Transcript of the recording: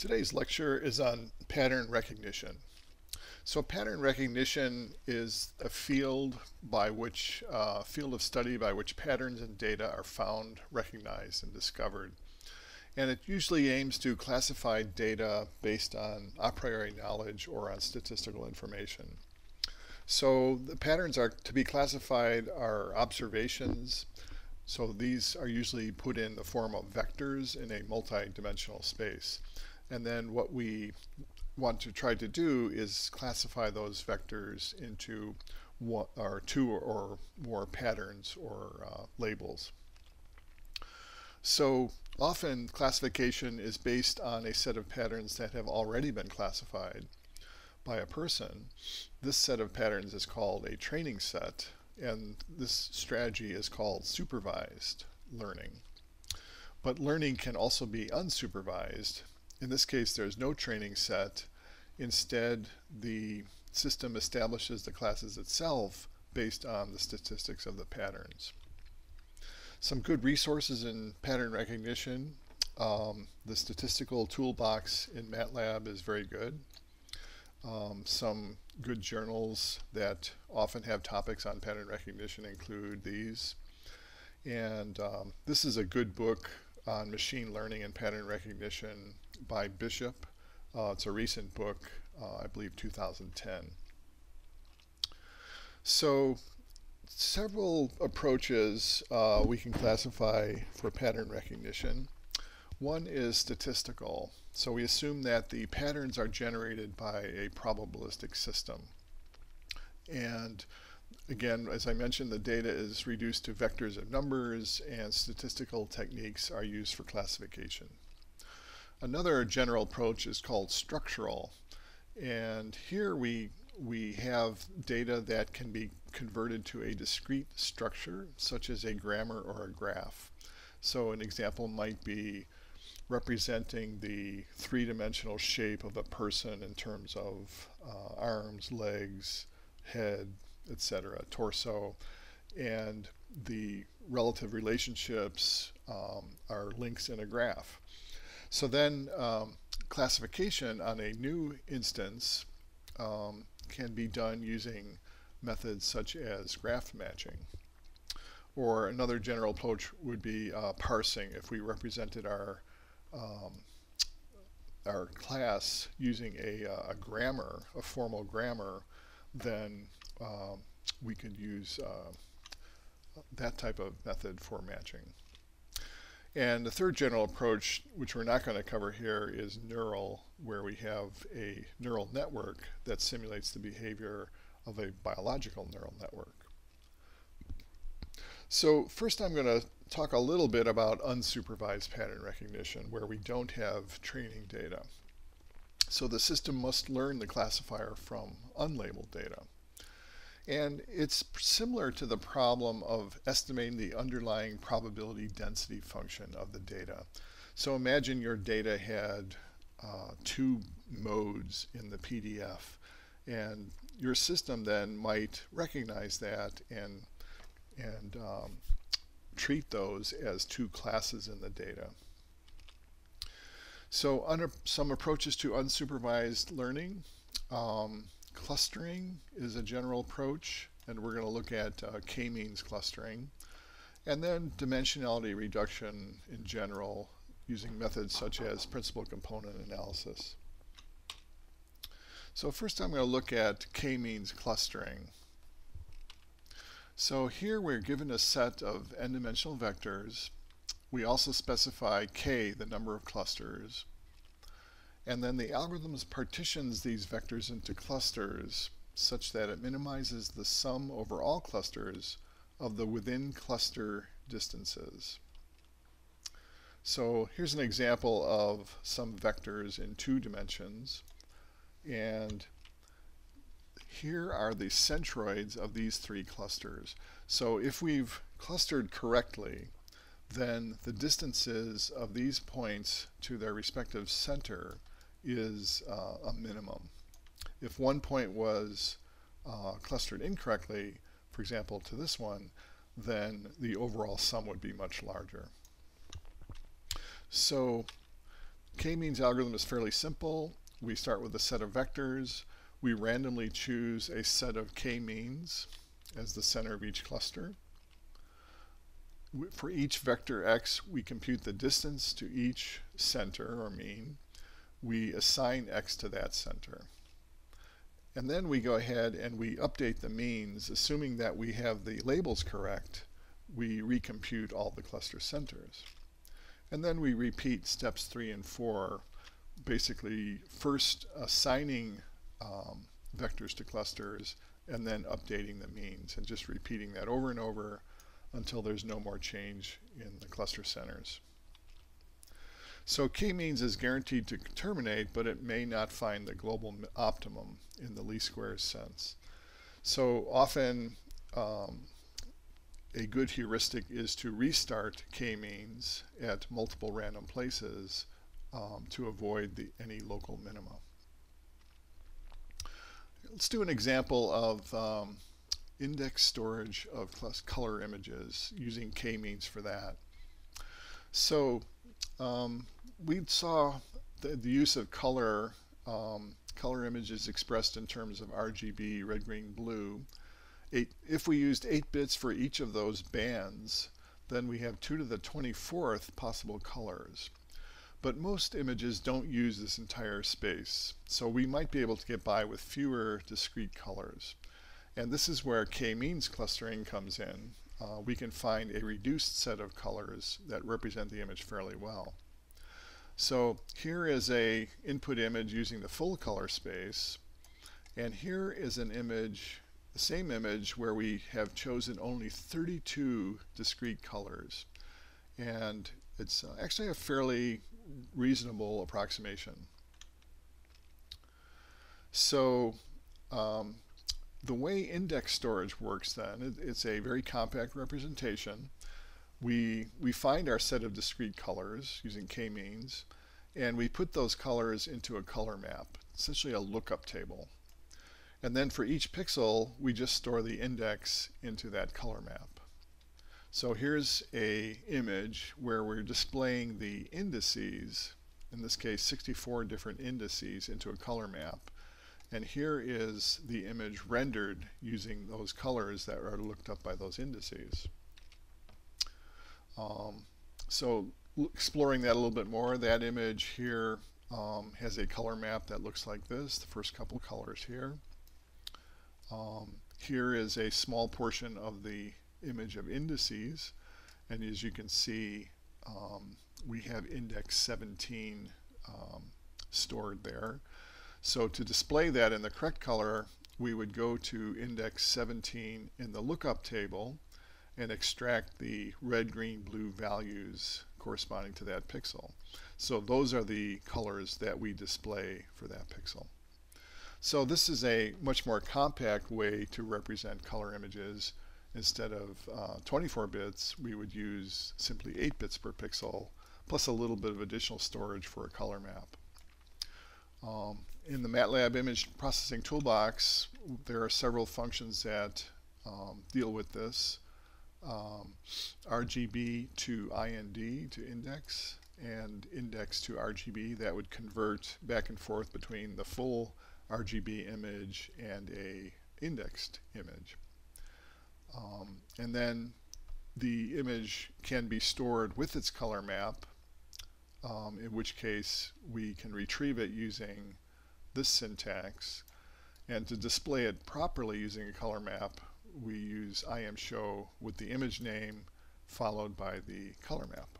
Today's lecture is on pattern recognition. So pattern recognition is a field by which, uh, field of study by which patterns and data are found, recognized, and discovered. And it usually aims to classify data based on a priori knowledge or on statistical information. So the patterns are to be classified are observations. So these are usually put in the form of vectors in a multi-dimensional space. And then what we want to try to do is classify those vectors into one, or two or more patterns or uh, labels. So often classification is based on a set of patterns that have already been classified by a person. This set of patterns is called a training set and this strategy is called supervised learning. But learning can also be unsupervised in this case, there's no training set. Instead, the system establishes the classes itself based on the statistics of the patterns. Some good resources in pattern recognition. Um, the statistical toolbox in MATLAB is very good. Um, some good journals that often have topics on pattern recognition include these. And um, this is a good book on machine learning and pattern recognition by Bishop. Uh, it's a recent book, uh, I believe 2010. So several approaches uh, we can classify for pattern recognition. One is statistical. So we assume that the patterns are generated by a probabilistic system. And again, as I mentioned, the data is reduced to vectors of numbers and statistical techniques are used for classification. Another general approach is called structural. And here we, we have data that can be converted to a discrete structure, such as a grammar or a graph. So an example might be representing the three-dimensional shape of a person in terms of uh, arms, legs, head, etc., torso, and the relative relationships um, are links in a graph. So then um, classification on a new instance um, can be done using methods such as graph matching. Or another general approach would be uh, parsing if we represented our um, our class using a, uh, a, grammar, a formal grammar, then um, we could use uh, that type of method for matching. And the third general approach, which we're not going to cover here, is neural, where we have a neural network that simulates the behavior of a biological neural network. So first I'm going to talk a little bit about unsupervised pattern recognition, where we don't have training data. So the system must learn the classifier from unlabeled data. And it's similar to the problem of estimating the underlying probability density function of the data. So imagine your data had uh, two modes in the PDF and your system then might recognize that and and um, treat those as two classes in the data. So under some approaches to unsupervised learning, um, Clustering is a general approach, and we're going to look at uh, k-means clustering. And then dimensionality reduction in general using methods such as principal component analysis. So first I'm going to look at k-means clustering. So here we're given a set of n-dimensional vectors. We also specify k, the number of clusters. And then the algorithm partitions these vectors into clusters such that it minimizes the sum over all clusters of the within cluster distances. So here's an example of some vectors in two dimensions. And here are the centroids of these three clusters. So if we've clustered correctly, then the distances of these points to their respective center is uh, a minimum. If one point was uh, clustered incorrectly, for example to this one, then the overall sum would be much larger. So k-means algorithm is fairly simple. We start with a set of vectors. We randomly choose a set of k-means as the center of each cluster. For each vector x, we compute the distance to each center or mean. We assign x to that center. And then we go ahead and we update the means, assuming that we have the labels correct, we recompute all the cluster centers. And then we repeat steps three and four, basically first assigning um, vectors to clusters and then updating the means and just repeating that over and over until there's no more change in the cluster centers. So k-means is guaranteed to terminate, but it may not find the global optimum in the least squares sense. So often um, a good heuristic is to restart k-means at multiple random places um, to avoid the, any local minima. Let's do an example of um, index storage of color images using k-means for that. So um, we saw the, the, use of color, um, color images expressed in terms of RGB, red, green, blue. Eight, if we used 8 bits for each of those bands, then we have 2 to the 24th possible colors. But most images don't use this entire space, so we might be able to get by with fewer discrete colors. And this is where k-means clustering comes in. Uh, we can find a reduced set of colors that represent the image fairly well. So here is a input image using the full color space and here is an image the same image where we have chosen only 32 discrete colors and it's uh, actually a fairly reasonable approximation. So um, the way index storage works then, it, it's a very compact representation. We, we find our set of discrete colors using k-means, and we put those colors into a color map, essentially a lookup table. And then for each pixel, we just store the index into that color map. So here's a image where we're displaying the indices, in this case 64 different indices into a color map. And here is the image rendered using those colors that are looked up by those indices. Um, so exploring that a little bit more, that image here um, has a color map that looks like this, the first couple colors here. Um, here is a small portion of the image of indices and as you can see um, we have index 17 um, stored there so to display that in the correct color, we would go to index 17 in the lookup table and extract the red, green, blue values corresponding to that pixel. So those are the colors that we display for that pixel. So this is a much more compact way to represent color images. Instead of uh, 24 bits, we would use simply 8 bits per pixel, plus a little bit of additional storage for a color map. Um, in the MATLAB image processing toolbox, there are several functions that um, deal with this. Um, RGB to IND to index and index to RGB that would convert back and forth between the full RGB image and a indexed image. Um, and then the image can be stored with its color map um, in which case we can retrieve it using this syntax. And to display it properly using a color map, we use imshow with the image name followed by the color map.